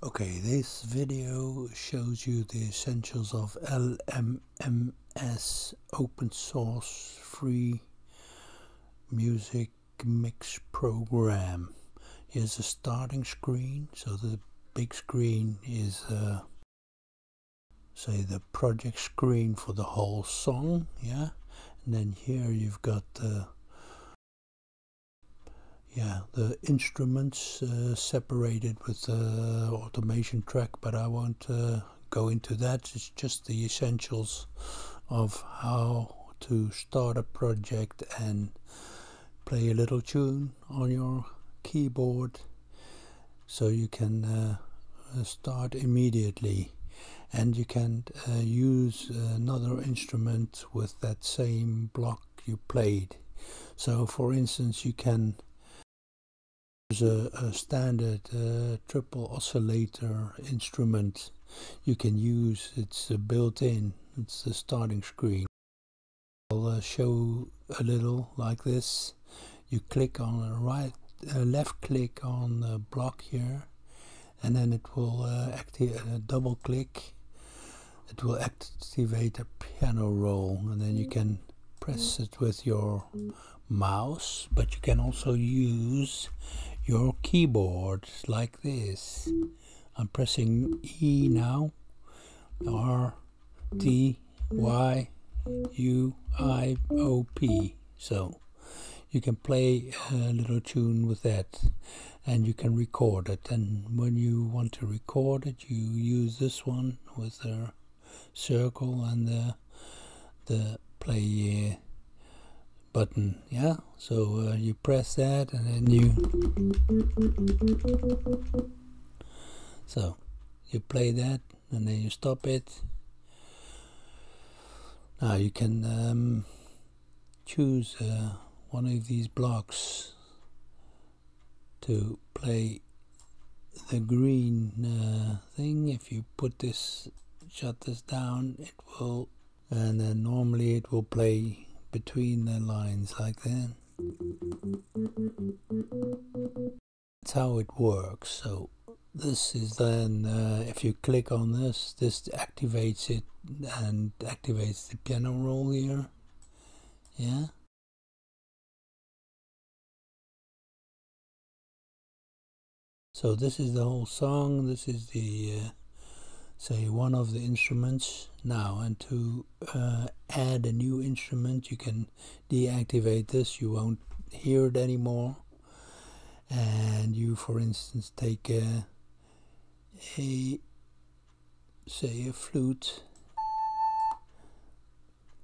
Okay, this video shows you the essentials of LMMS open source free music mix program. Here's the starting screen, so the big screen is uh, say the project screen for the whole song, yeah? And then here you've got the yeah the instruments uh, separated with the automation track but I won't uh, go into that. It's just the essentials of how to start a project and play a little tune on your keyboard so you can uh, start immediately. And you can uh, use another instrument with that same block you played. So for instance you can use a, a standard uh, triple oscillator instrument. You can use it's uh, built in. It's the starting screen. I'll uh, show a little like this. You click on right uh, left click on the block here and then it will uh, activate double click. It will activate a piano roll and then you can press it with your mouse but you can also use your keyboard like this. I'm pressing E now. R T Y U I O P. So you can play a little tune with that and you can record it. And when you want to record it you use this one with the circle and the the play button. Yeah so uh, you press that and then you so you play that and then you stop it. Now you can um, choose uh, one of these blocks to play the green uh, thing. If you put this shut this down it will and then normally it will play between the lines like that. That's how it works. So this is then uh, if you click on this this activates it and activates the piano roll here. Yeah? So this is the whole song. This is the uh, say one of the instruments now. And to uh, add a new instrument, you can deactivate this. You won't hear it anymore. And you, for instance, take a, a say a flute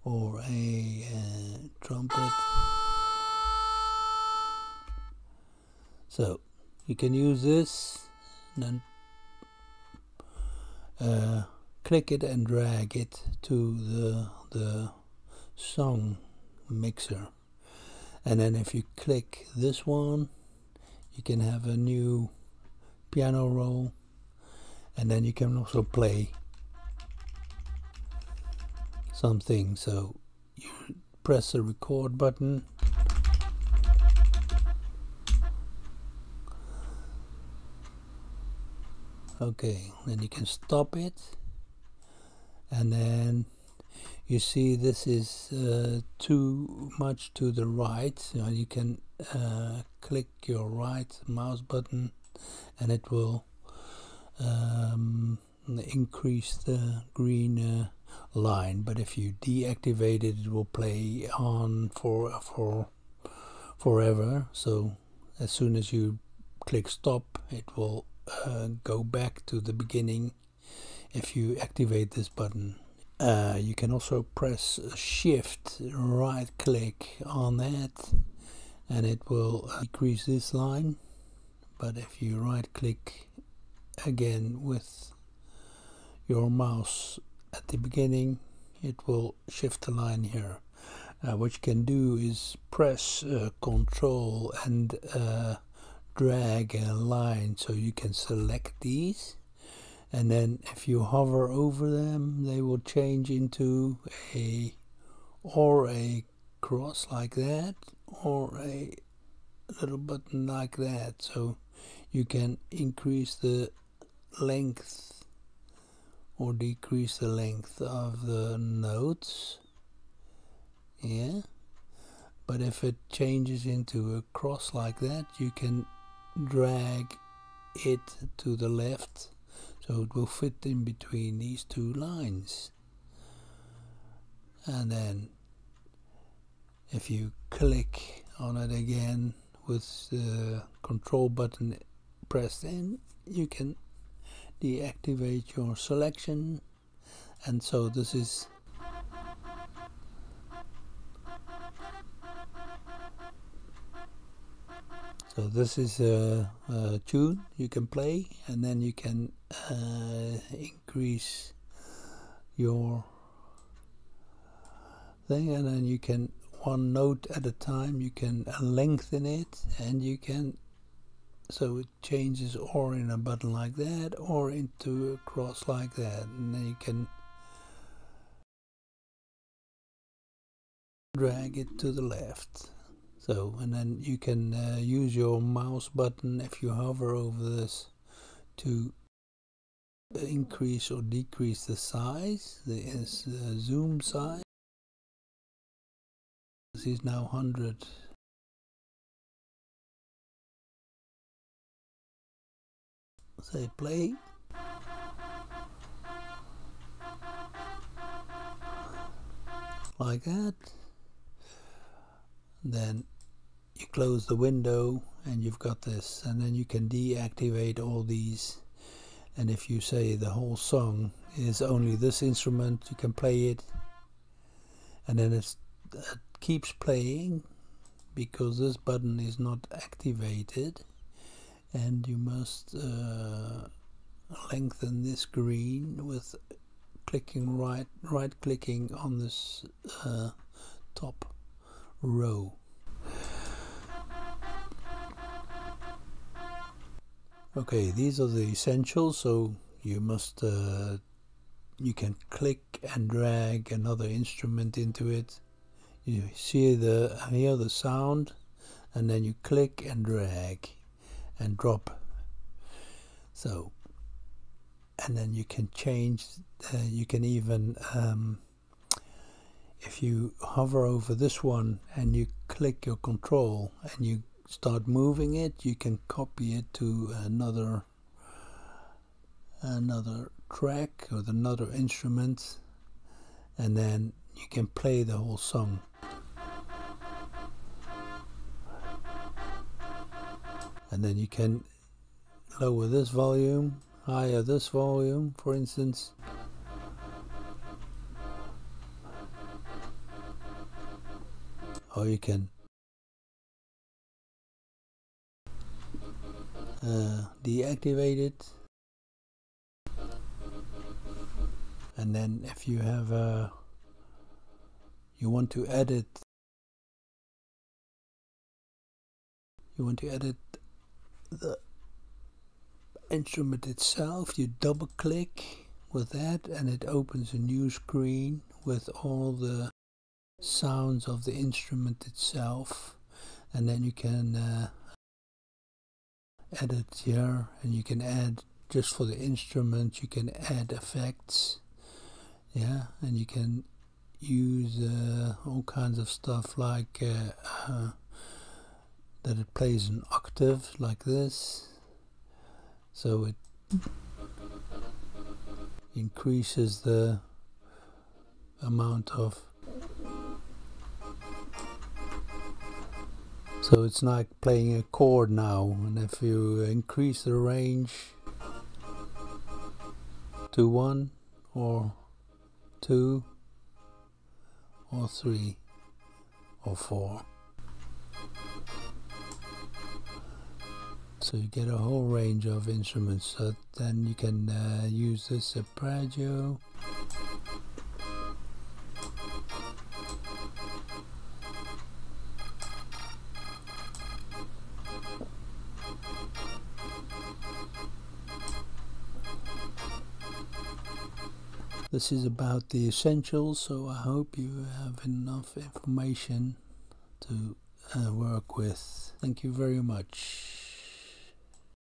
or a uh, trumpet. So you can use this then uh, click it and drag it to the the song mixer. And then if you click this one you can have a new piano roll. And then you can also play something. So you press the record button okay then you can stop it. And then you see this is uh, too much to the right. You, can uh, click your right mouse button and it will um, increase the green uh, line. But if you deactivate it it will play on for for forever. So as soon as you click stop it will uh, go back to the beginning if you activate this button. Uh, you can also press shift right click on that and it will decrease this line but if you right click again with your mouse at the beginning it will shift the line here uh, what you can do is press uh, control and uh, drag a line so you can select these. And then if you hover over them they will change into a or a cross like that or a little button like that. So you can increase the length or decrease the length of the notes. Yeah. But if it changes into a cross like that you can drag it to the left so it will fit in between these two lines. And then if you click on it again with the control button pressed in you can deactivate your selection. And so this is so this is a, a, tune you can play and then you can uh, increase your thing and then you can one note at a time you can lengthen it and you can so it changes or in a button like that or into a cross like that and then you can drag it to the left so and then you can uh, use your mouse button if you hover over this to increase or decrease the size the uh, zoom size. This is now 100 say play. Like that. Then close the window and you've got this and then you can deactivate all these. And if you say the whole song is only this instrument you can play it. And then it keeps playing because this button is not activated. And you must uh, lengthen this green with clicking right right clicking on this uh, top row okay these are the essentials so you must uh, you can click and drag another instrument into it. You see the hear the sound and then you click and drag and drop. So and then you can change uh, you can even um, if you hover over this one and you click your control and you start moving it you can copy it to another another track or another instrument and then you can play the whole song. And then you can lower this volume higher this volume for instance. Or you can uh, deactivate it and then if you have a you want to edit you want to edit the instrument itself you double click with that and it opens a new screen with all the sounds of the instrument itself. And then you can uh, edit here and you can add just for the instrument you can add effects yeah and you can use uh, all kinds of stuff like uh, uh that it plays an octave like this so it increases the amount of so it's like playing a chord now and if you increase the range to 1 or 2 or 3 or 4 so you get a whole range of instruments so then you can uh, use this arpeggio this is about the essentials so I hope you have enough information to uh, work with. Thank you very much